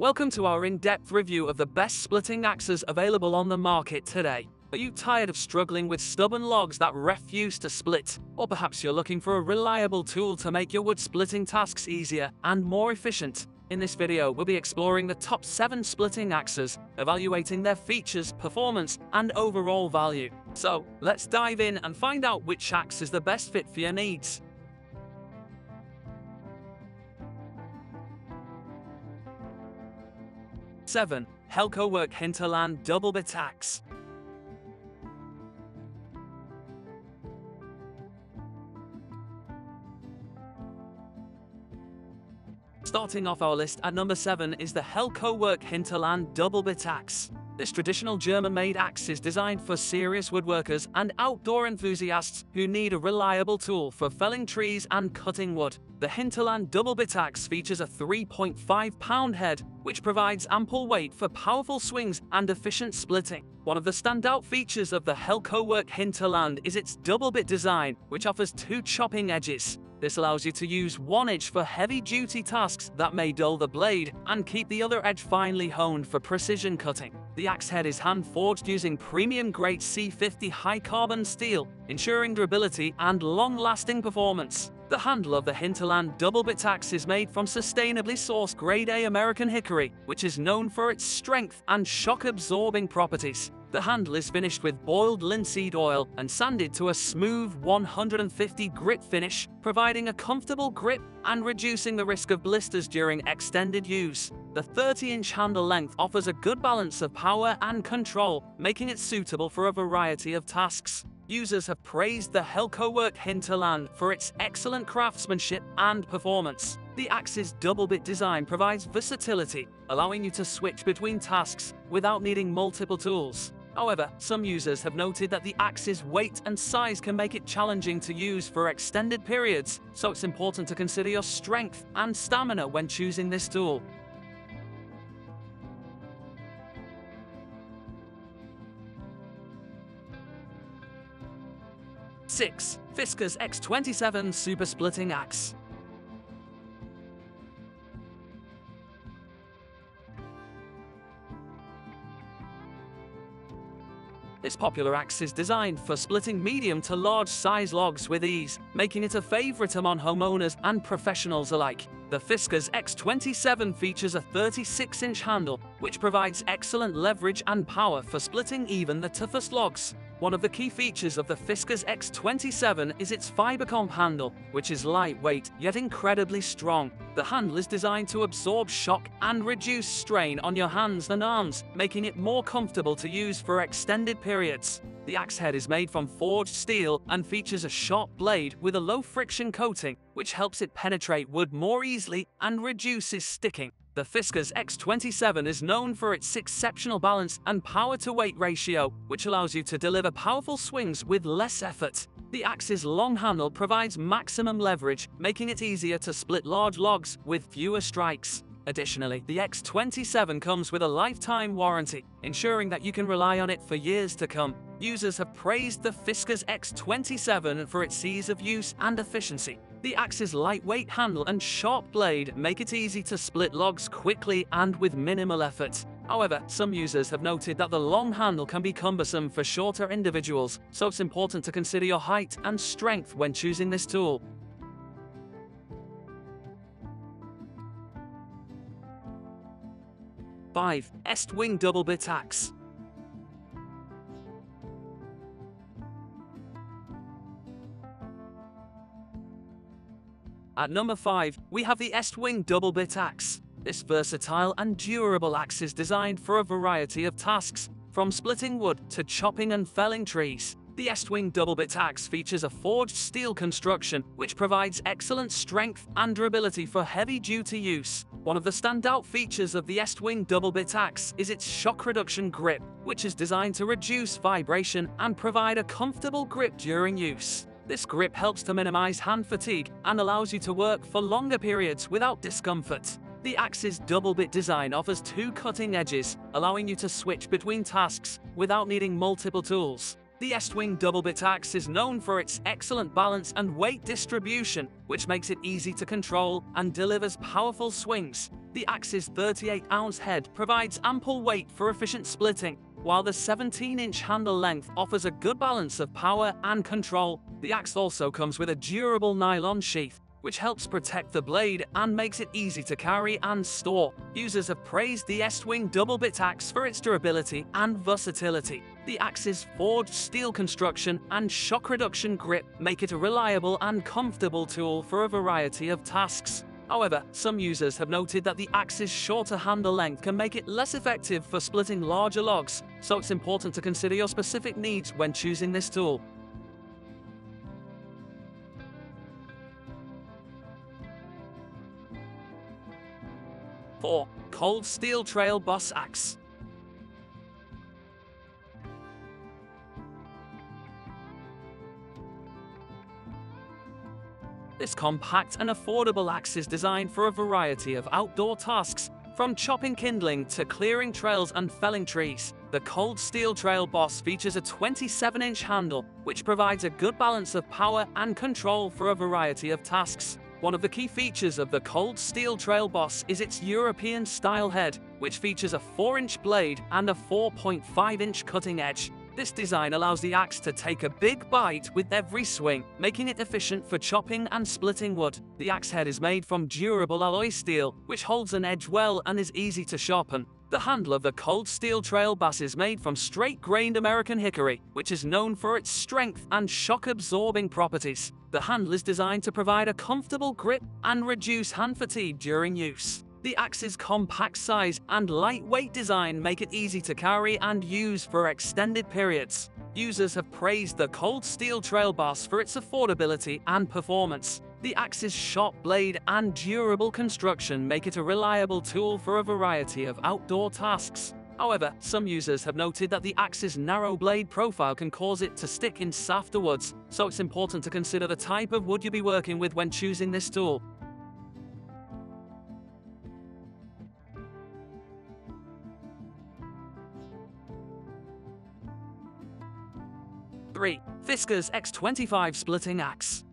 Welcome to our in-depth review of the best splitting axes available on the market today. Are you tired of struggling with stubborn logs that refuse to split? Or perhaps you're looking for a reliable tool to make your wood splitting tasks easier and more efficient? In this video, we'll be exploring the top 7 splitting axes, evaluating their features, performance, and overall value. So, let's dive in and find out which axe is the best fit for your needs. 7. Helko Werk Hinterland Double Axe. Starting off our list at number 7 is the Helko Werk Hinterland Double Bit Axe. This traditional German-made axe is designed for serious woodworkers and outdoor enthusiasts who need a reliable tool for felling trees and cutting wood. The Hinterland Double Bit Axe features a 3.5 pound head, which provides ample weight for powerful swings and efficient splitting. One of the standout features of the Helko Werk Hinterland is its double bit design, which offers two chopping edges. This allows you to use one edge for heavy-duty tasks that may dull the blade, and keep the other edge finely honed for precision cutting. The axe head is hand-forged using premium-grade C50 high-carbon steel, ensuring durability and long-lasting performance. The handle of the Hinterland double bit axe is made from sustainably sourced grade A American hickory, which is known for its strength and shock-absorbing properties. The handle is finished with boiled linseed oil and sanded to a smooth 150 grit finish, providing a comfortable grip and reducing the risk of blisters during extended use. The 30-inch handle length offers a good balance of power and control, making it suitable for a variety of tasks. Users have praised the Helko Werk Hinterland for its excellent craftsmanship and performance. The Axe's double-bit design provides versatility, allowing you to switch between tasks without needing multiple tools. However, some users have noted that the axe's weight and size can make it challenging to use for extended periods, so it's important to consider your strength and stamina when choosing this tool. Six, Fiskars X27 Super Splitting Axe. This popular axe is designed for splitting medium to large size logs with ease, making it a favorite among homeowners and professionals alike. The Fiskars X27 features a 36-inch handle, which provides excellent leverage and power for splitting even the toughest logs. One of the key features of the Fiskars X27 is its Fibercomp handle, which is lightweight yet incredibly strong. The handle is designed to absorb shock and reduce strain on your hands and arms, making it more comfortable to use for extended periods. The axe head is made from forged steel and features a sharp blade with a low friction coating, which helps it penetrate wood more easily and reduces sticking. The Fiskars X27 is known for its exceptional balance and power-to-weight ratio, which allows you to deliver powerful swings with less effort. The axe's long handle provides maximum leverage, making it easier to split large logs with fewer strikes. Additionally, the X27 comes with a lifetime warranty, ensuring that you can rely on it for years to come. Users have praised the Fiskars X27 for its ease of use and efficiency, the axe's lightweight handle and sharp blade make it easy to split logs quickly and with minimal effort. However, some users have noted that the long handle can be cumbersome for shorter individuals, so it's important to consider your height and strength when choosing this tool. Five, Estwing Double Bit Axe. At number 5, we have the Estwing Double Bit Axe. This versatile and durable axe is designed for a variety of tasks, from splitting wood to chopping and felling trees. The Estwing Double Bit Axe features a forged steel construction, which provides excellent strength and durability for heavy-duty use. One of the standout features of the Estwing Double Bit Axe is its shock reduction grip, which is designed to reduce vibration and provide a comfortable grip during use. This grip helps to minimize hand fatigue and allows you to work for longer periods without discomfort. The Axe's double bit design offers two cutting edges, allowing you to switch between tasks without needing multiple tools. The Estwing double bit axe is known for its excellent balance and weight distribution, which makes it easy to control and delivers powerful swings. The axe's 38 ounce head provides ample weight for efficient splitting, while the 17-inch handle length offers a good balance of power and control, the axe also comes with a durable nylon sheath, which helps protect the blade and makes it easy to carry and store. Users have praised the Estwing double bit axe for its durability and versatility. The axe's forged steel construction and shock reduction grip make it a reliable and comfortable tool for a variety of tasks. However, some users have noted that the axe's shorter handle length can make it less effective for splitting larger logs, so it's important to consider your specific needs when choosing this tool. Four, Cold Steel Trail Boss Axe. This compact and affordable axe is designed for a variety of outdoor tasks, from chopping kindling to clearing trails and felling trees. The Cold Steel Trail Boss features a 27-inch handle, which provides a good balance of power and control for a variety of tasks. One of the key features of the Cold Steel Trail Boss is its European-style head, which features a 4-inch blade and a 4.5-inch cutting edge. This design allows the axe to take a big bite with every swing, making it efficient for chopping and splitting wood. The axe head is made from durable alloy steel, which holds an edge well and is easy to sharpen. The handle of the Cold Steel Trail Boss is made from straight-grained American hickory, which is known for its strength and shock-absorbing properties. The handle is designed to provide a comfortable grip and reduce hand fatigue during use. The axe's compact size and lightweight design make it easy to carry and use for extended periods. Users have praised the Cold Steel Trail Boss for its affordability and performance. The axe's sharp blade and durable construction make it a reliable tool for a variety of outdoor tasks. However, some users have noted that the axe's narrow blade profile can cause it to stick in softer woods, so it's important to consider the type of wood you'll be working with when choosing this tool. 3. Fiskars X25 Splitting Axe.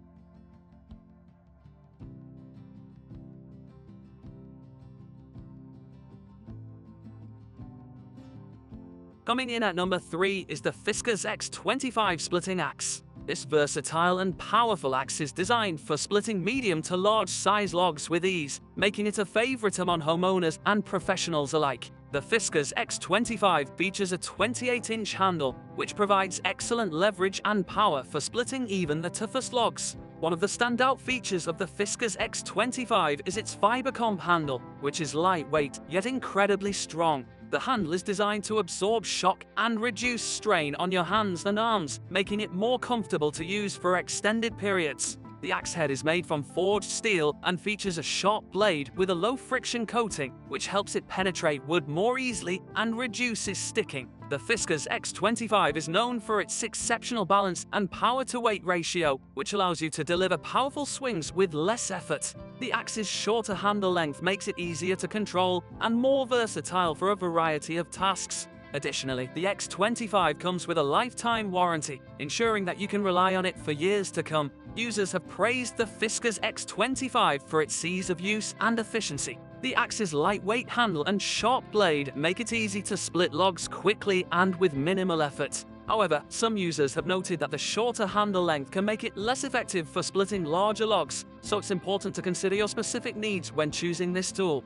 Coming in at number 3 is the Fiskars X25 Splitting Axe. This versatile and powerful axe is designed for splitting medium to large size logs with ease, making it a favorite among homeowners and professionals alike. The Fiskars X25 features a 28-inch handle, which provides excellent leverage and power for splitting even the toughest logs. One of the standout features of the Fiskars X25 is its fibercomp handle, which is lightweight yet incredibly strong. The handle is designed to absorb shock and reduce strain on your hands and arms, making it more comfortable to use for extended periods. The axe head is made from forged steel and features a sharp blade with a low friction coating, which helps it penetrate wood more easily and reduces sticking. The Fiskars X25 is known for its exceptional balance and power-to-weight ratio, which allows you to deliver powerful swings with less effort. The axe's shorter handle length makes it easier to control and more versatile for a variety of tasks. Additionally, the X25 comes with a lifetime warranty, ensuring that you can rely on it for years to come. Users have praised the Fiskars X25 for its ease of use and efficiency. The axe's lightweight handle and sharp blade make it easy to split logs quickly and with minimal effort. However, some users have noted that the shorter handle length can make it less effective for splitting larger logs, so it's important to consider your specific needs when choosing this tool.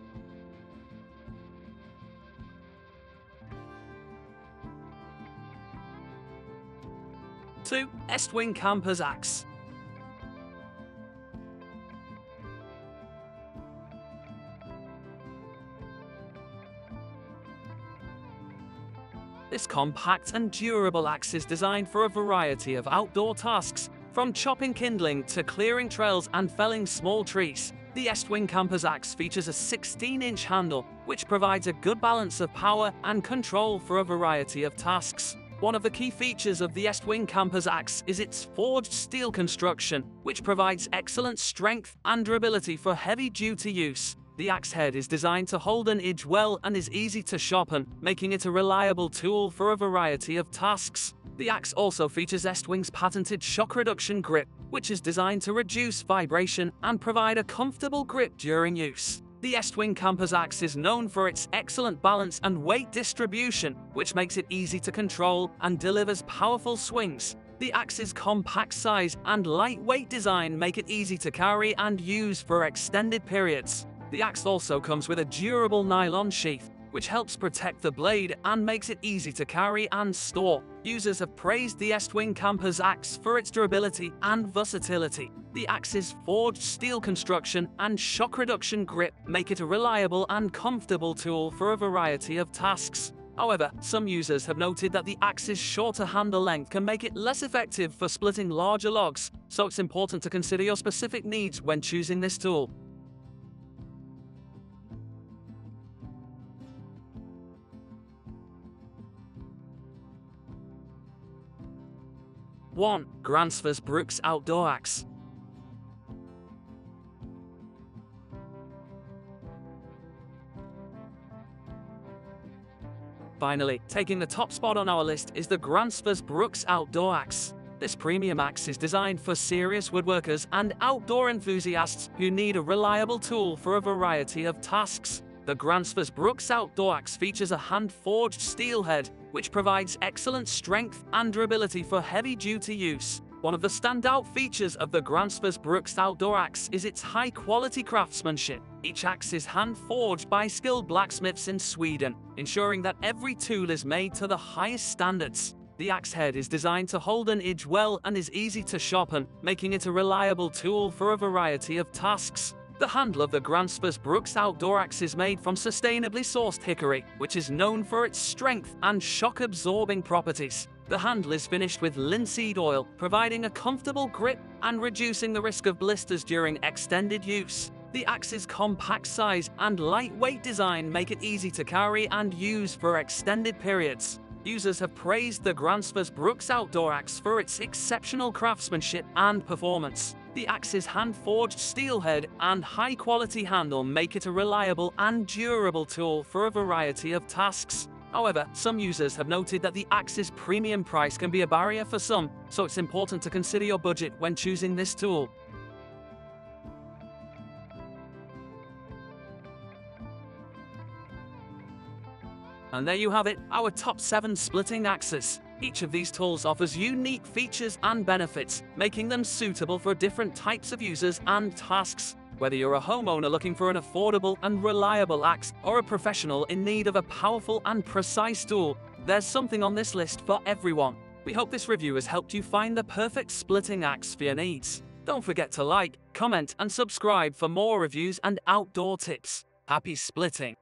2. Estwing Camper's Axe. This compact and durable axe is designed for a variety of outdoor tasks, from chopping kindling to clearing trails and felling small trees. The Estwing Camper's axe features a 16-inch handle, which provides a good balance of power and control for a variety of tasks. One of the key features of the Estwing Camper's axe is its forged steel construction, which provides excellent strength and durability for heavy-duty use. The axe head is designed to hold an edge well and is easy to sharpen, making it a reliable tool for a variety of tasks. The axe also features Estwing's patented shock reduction grip, which is designed to reduce vibration and provide a comfortable grip during use. The Estwing Campers axe is known for its excellent balance and weight distribution, which makes it easy to control and delivers powerful swings. The axe's compact size and lightweight design make it easy to carry and use for extended periods. The axe also comes with a durable nylon sheath, which helps protect the blade and makes it easy to carry and store. Users have praised the Estwing Camper's axe for its durability and versatility. The axe's forged steel construction and shock reduction grip make it a reliable and comfortable tool for a variety of tasks. However, some users have noted that the axe's shorter handle length can make it less effective for splitting larger logs, so it's important to consider your specific needs when choosing this tool. 1. Gransfors Bruks Outdoor Axe Finally, taking the top spot on our list is the Gransfors Bruks Outdoor Axe. This premium axe is designed for serious woodworkers and outdoor enthusiasts who need a reliable tool for a variety of tasks. The Gransfors Bruks Outdoor Axe features a hand-forged steel head, which provides excellent strength and durability for heavy-duty use. One of the standout features of the Gransfors Bruks Outdoor Axe is its high-quality craftsmanship. Each axe is hand-forged by skilled blacksmiths in Sweden, ensuring that every tool is made to the highest standards. The axe head is designed to hold an edge well and is easy to sharpen, making it a reliable tool for a variety of tasks. The handle of the Gransfors Bruks outdoor axe is made from sustainably sourced hickory, which is known for its strength and shock-absorbing properties. The handle is finished with linseed oil, providing a comfortable grip and reducing the risk of blisters during extended use. The axe's compact size and lightweight design make it easy to carry and use for extended periods. Users have praised the Gransfors Bruks outdoor axe for its exceptional craftsmanship and performance. The axe's hand-forged steel head and high-quality handle make it a reliable and durable tool for a variety of tasks. However, some users have noted that the axe's premium price can be a barrier for some, so it's important to consider your budget when choosing this tool. And there you have it, our top 7 splitting axes. Each of these tools offers unique features and benefits, making them suitable for different types of users and tasks. Whether you're a homeowner looking for an affordable and reliable axe or a professional in need of a powerful and precise tool, there's something on this list for everyone. We hope this review has helped you find the perfect splitting axe for your needs. Don't forget to like, comment and subscribe for more reviews and outdoor tips. Happy splitting!